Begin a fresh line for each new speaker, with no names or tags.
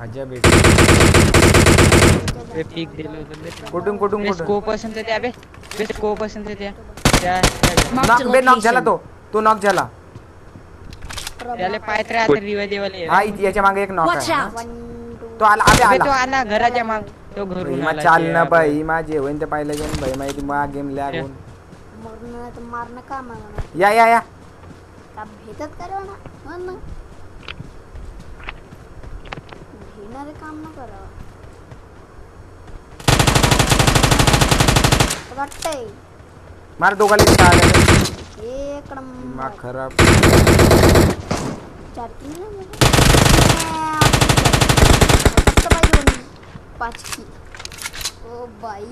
अच्छा बेटा।
बे पीक दिलं बे
कुठून कुठून
बे स्कोप असेल तर द्या बे स्कोप द्या त्या- त्या-
नॉक बे नॉक झाला तो। तो नॉक झाला
त्याला पायत राहत रिवा देवाले
हा। याच्या मागे एक नॉक आहे तो आला अबे
बे तो
आला
आला घराच्या माग। तो घरून आला
चाल ना बाई माझे होईन ते पाहिलं जाऊन भाई माहिती मा गेम लॅग होऊन
मरणं तर मारणं का मला
या या या।
का भेटत करा ना। हो घेणारे काम ना करो। रट्टे।
मार दो गली चाल
ये
मा
नंबर।
खराब।
चार किलो नाही पाँच की। O by